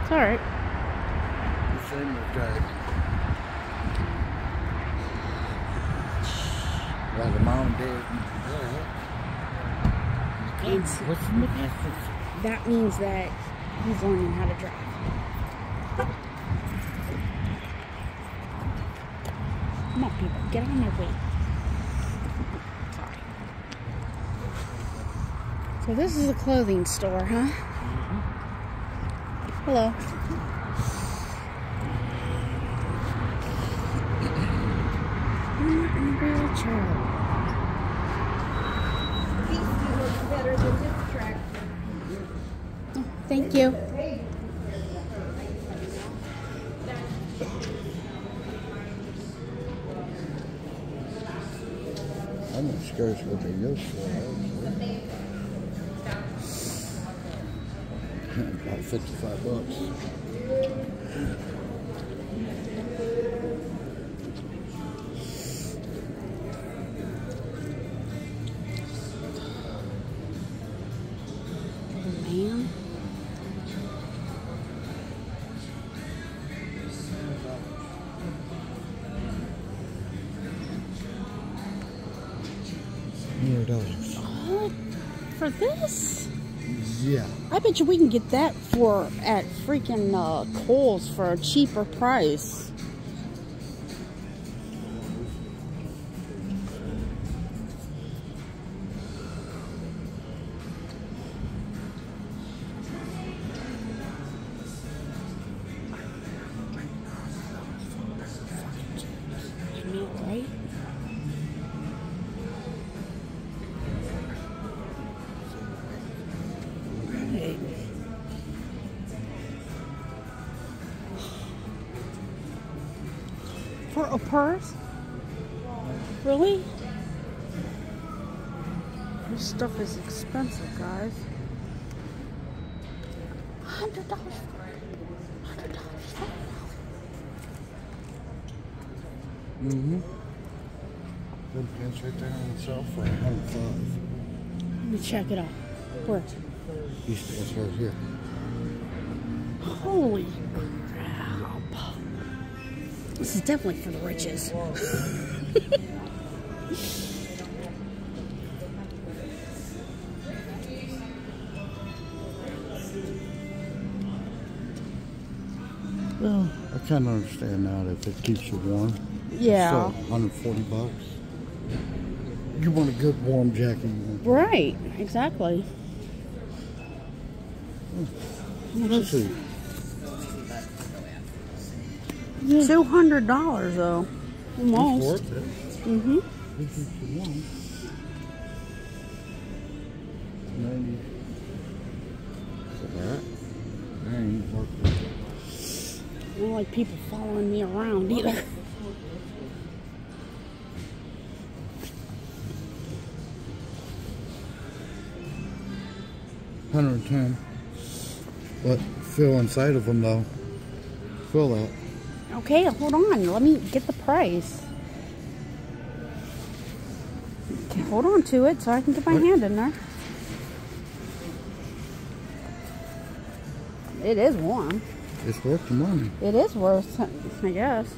It's alright. The same with that. Like a mom and dad. It's, What's the message? that means that he's learning how to drive. Come on, people, get on their way. Sorry. So this is a clothing store, huh? Hello. Thank you. I'm not scared what they used for. Actually. About 55 bucks. Man. Hundred dollars. What? For this? Yeah. I bet you we can get that for at freaking uh, Kohl's for a cheaper price. A purse? Really? This stuff is expensive, guys. Hundred dollars. Hundred dollars. Mm-hmm. Them pants right there on the shelf for 105. Let me check it out. Where? These pants right here. Holy crap. This is definitely for the riches. Well, I kind of understand now that if it keeps you warm. Yeah. So, 140 bucks. You want a good warm jacket. Right, exactly. Hmm. Let's see. Two hundred dollars though. It's Almost. worth it. Mm-hmm. If you want. 90. For that. That ain't worth it. I don't like people following me around either. Hundred and ten. But feel inside of them though. Feel that. Okay, hold on. Let me get the price. Okay, hold on to it so I can get my What? hand in there. It is warm. It's worth the money. It is worth, I guess.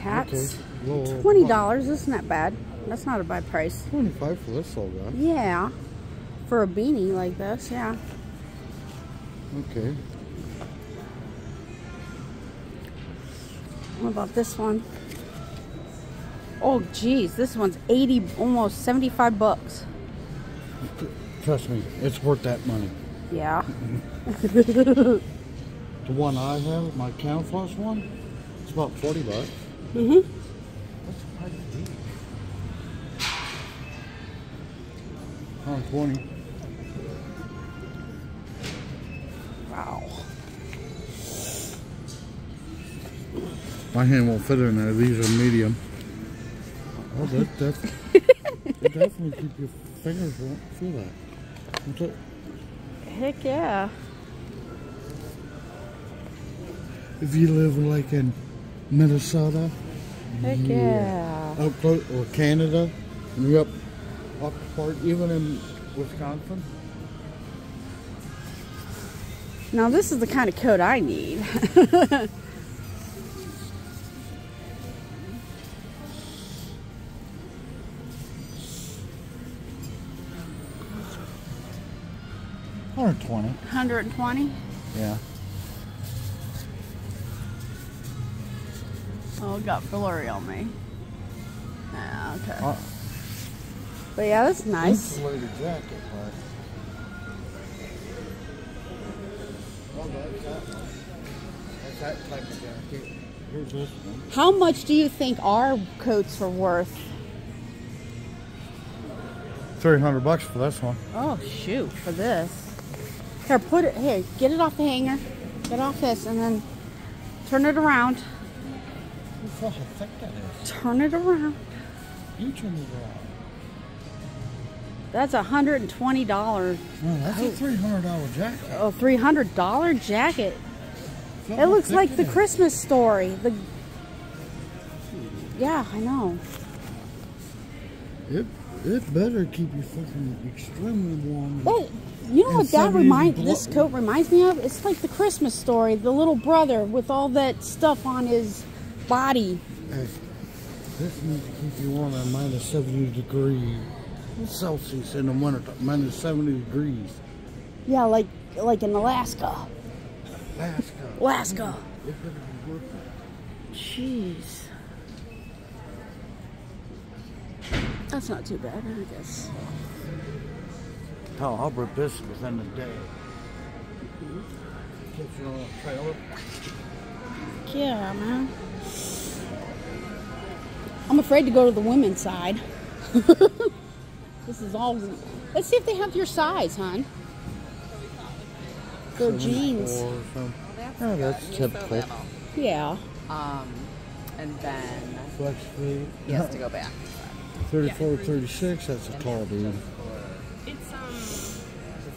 Hats. Okay. Twenty dollars. Isn't that bad? That's not a bad price. Twenty-five for this old guy. Yeah, for a beanie like this. Yeah. Okay. What about this one? Oh, geez, this one's 80, almost 75 bucks. Trust me, it's worth that money. Yeah. the one I have, my camouflage one, it's about 40 bucks. Mm-hmm. That's quite deep. 20. My hand won't fit in there. These are medium. Oh, that, that, that definitely keep your fingers won't feel that. What's? Heck yeah. If you live like in Minnesota, Heck yeah. up close, or Canada, and you're up, up part, even in Wisconsin. Now this is the kind of coat I need. Hundred twenty. 120. Yeah. Oh, it got blurry on me. Yeah, okay. Uh, But yeah, that's nice. Insulated jacket, but. Oh, that's that one. That's that type of jacket. Here's this one. How much do you think our coats are worth? Three hundred bucks for this one. Oh shoot, for this. Here, put it here. Get it off the hanger. Get off this, and then turn it around. Look how thick that is. Turn it around. You turn it around. That's a hundred and twenty dollar, No, that's a three hundred dollar jacket. A oh, three hundred dollar jacket. It looks like the is. Christmas story. The yeah, I know. It it better keep you fucking extremely warm. You know And what that 70 remind blo- this coat reminds me of? It's like the Christmas story. The little brother with all that stuff on his body. Hey, this needs to keep you warm at minus 70 degrees Celsius in the winter, minus 70 degrees. Yeah, like like in Alaska. Alaska. Alaska. It better be worth it. Jeez. That's not too bad, I guess. Hell, I'll rip this within a day. Keeps you on a trailer. Yeah, man. I'm afraid to go to the women's side. this is all. Let's see if they have your size, hon. Their jeans. Or some That's Oh, that's You can still typical. live on. Yeah. Um, and then flex feet. he has to go back. 34, 36, that's a tall dude.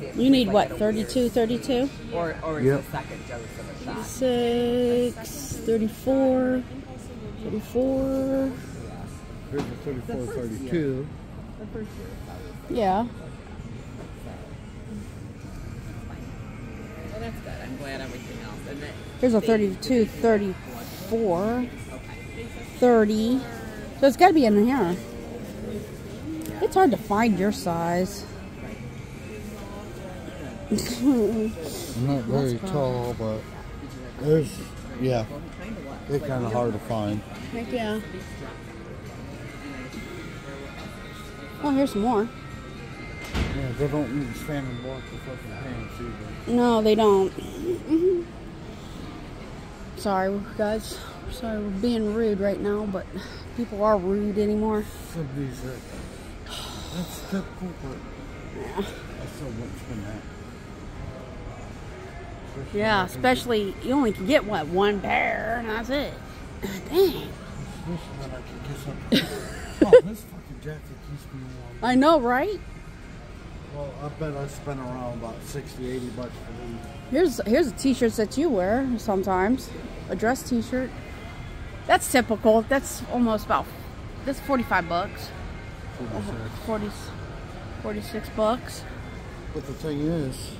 It's. You need what? 32, 32? Or or Yep. it's a second dose of a shot. 6, 34, 34. Here's a 34, 32. Yeah. Well, that's good. I'm glad everything else. And Here's a 32, 34, 30. So it's got to be in here. It's hard to find your size. I'm not very tall, but there's, yeah, they're kind of hard to find. Heck yeah. Oh, here's some more. Yeah, they don't need to stand and walk the fucking pants either. No, they don't. Sorry, guys. Sorry, we're being rude right now, but people are rude anymore. Some of these are, that's typical, but that's so much for that. Yeah, especially you only can get what one pair, and that's it. Dang. I can get some. oh, this fucking jacket keeps me warm. I know, right? Well, I bet I spent around about 60, 80 bucks for these. Here's here's a t-shirt that you wear sometimes, a dress t-shirt. That's typical. That's almost about that's 45 bucks. 40 46 bucks. But the thing is,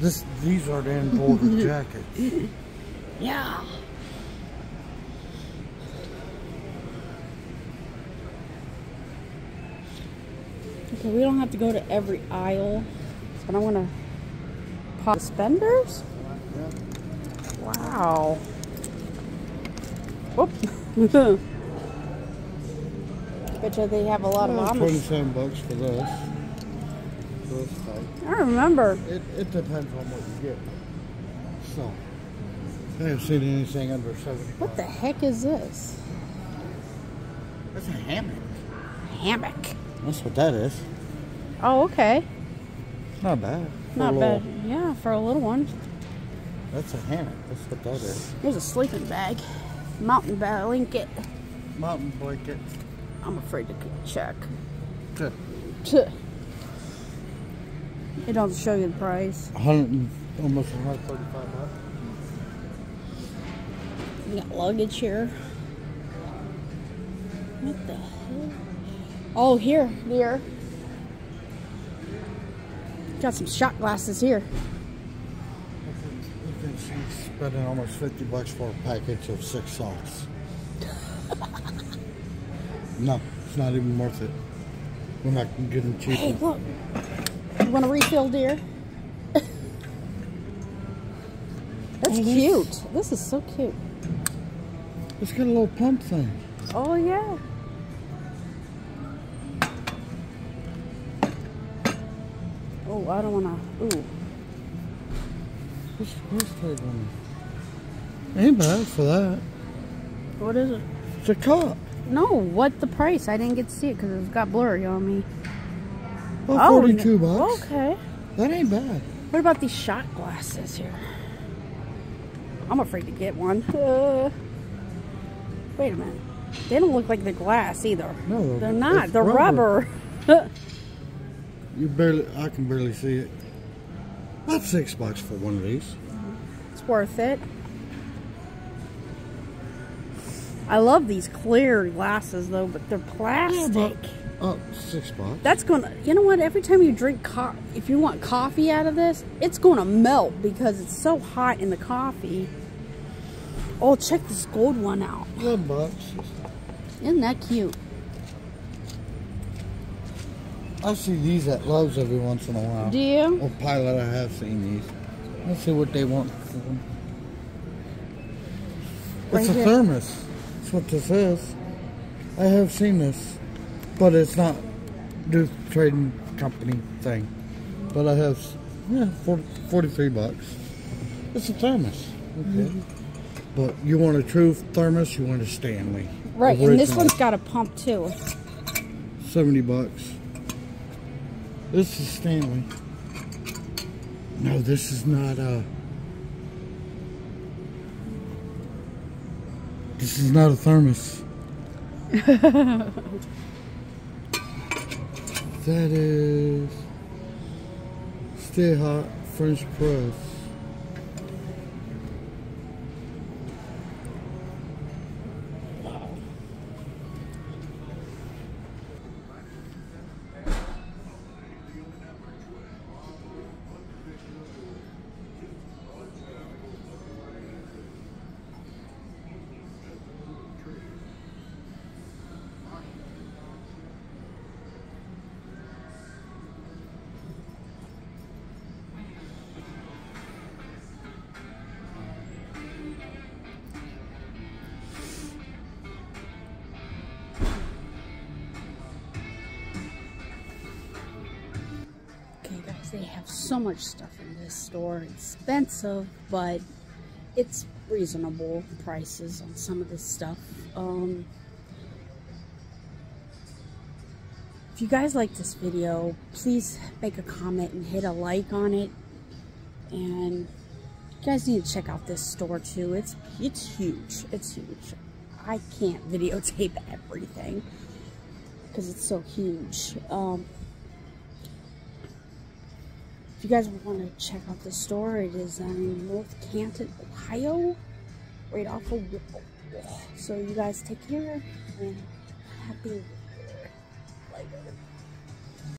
this these are the embroidered jackets. Yeah. Okay, we don't have to go to every aisle, but I want to pop suspenders. Wow. Whoop. Bet you they have a lot of Well, Amish. Twenty-seven bucks for this. This type. I remember. It, it depends on what you get. So, I haven't seen anything under seventy. What the heck is this? That's a hammock. Hammock. That's what that is. Oh, okay. Not bad. For Not little- bad. Yeah, for a little one. That's a hammock. That's what that is. Here's a sleeping bag. Mountain blanket. Mountain blanket. I'm afraid to check. Tuh. Tuh. It don't show you the price. hundred and almost one hundred thirty-five bucks. We got luggage here. What the hell? Oh, here, here. Got some shot glasses here. spending almost 50 bucks for a package of six socks. no, it's not even worth it. We're not getting cheaper. Hey, look. Want a refill, dear? That's Oh, cute. This is so cute. It's got a little pump thing. Oh, yeah. Oh, I don't want to. Ooh. What's the price tag on it? Ain't bad for that. What is it? It's a cup. No, what the price? I didn't get to see it because it's got blurry on me. Oh, 42 n- bucks. Okay. That ain't bad. What about these shot glasses here? I'm afraid to get one. Uh, wait a minute. They don't look like they're glass either. No, they're- they're not. They're rubber. rubber. You barely, I can barely see it. About six bucks for one of these. it's worth it. I love these clear glasses though, but they're plastic. but- Oh, six bucks. That's gonna, you know what? Every time you drink co if you want coffee out of this, it's gonna melt because it's so hot in the coffee. Oh, check this gold one out. Eleven bucks. Isn't that cute? I see these at Lowe's every once in a while. Do you? Or Pilot, I have seen these. Let's see what they want for them. Right it's a here. thermos. That's what this is. I have seen this, but it's not the trading company thing. But I have, yeah, 40, 43 bucks. It's a thermos. Okay. Mm-hmm. But you want a true thermos, you want a Stanley. Right, and this one's got a pump too. 70 bucks. This is Stanley. No, this is not a. This is not a thermos. that is. Stay hot French press. So much stuff in this store. Expensive, but it's reasonable prices on some of this stuff. Um, if you guys like this video, please make a comment and hit a like on it. And you guys need to check out this store too. It's it's huge. It's huge. I can't videotape everything because it's so huge. Um, you guys want to check out the store, it is in North Canton, Ohio, right off of Whipple. So you guys take care and happy.